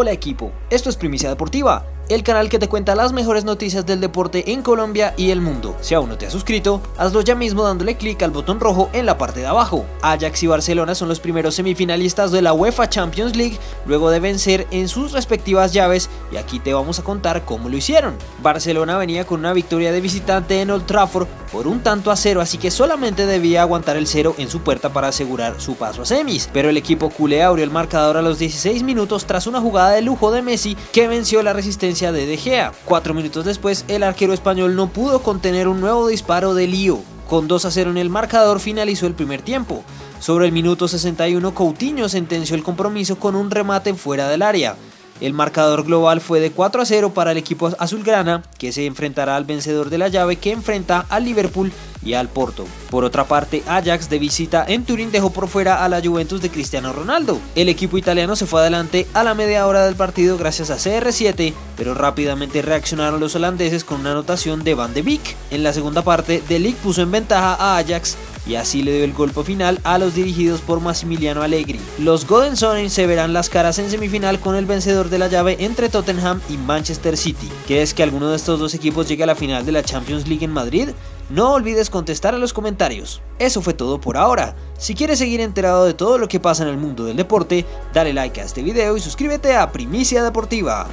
Hola equipo, esto es Primicia Deportiva el canal que te cuenta las mejores noticias del deporte en Colombia y el mundo. Si aún no te has suscrito, hazlo ya mismo dándole clic al botón rojo en la parte de abajo. Ajax y Barcelona son los primeros semifinalistas de la UEFA Champions League luego de vencer en sus respectivas llaves y aquí te vamos a contar cómo lo hicieron. Barcelona venía con una victoria de visitante en Old Trafford por un tanto a cero así que solamente debía aguantar el cero en su puerta para asegurar su paso a semis, pero el equipo culé abrió el marcador a los 16 minutos tras una jugada de lujo de Messi que venció la resistencia de De Gea. Cuatro minutos después, el arquero español no pudo contener un nuevo disparo de Lío. Con 2 a 0 en el marcador finalizó el primer tiempo. Sobre el minuto 61, Coutinho sentenció el compromiso con un remate fuera del área. El marcador global fue de 4 a 0 para el equipo azulgrana, que se enfrentará al vencedor de la llave que enfrenta al Liverpool al Porto. Por otra parte, Ajax de visita en Turín dejó por fuera a la Juventus de Cristiano Ronaldo. El equipo italiano se fue adelante a la media hora del partido gracias a CR7, pero rápidamente reaccionaron los holandeses con una anotación de Van de Beek. En la segunda parte, De Ligt puso en ventaja a Ajax y así le dio el golpe final a los dirigidos por Massimiliano Allegri. Los Godensonen se verán las caras en semifinal con el vencedor de la llave entre Tottenham y Manchester City. ¿Crees que alguno de estos dos equipos llegue a la final de la Champions League en Madrid? No olvides contestar a los comentarios. Eso fue todo por ahora. Si quieres seguir enterado de todo lo que pasa en el mundo del deporte, dale like a este video y suscríbete a Primicia Deportiva.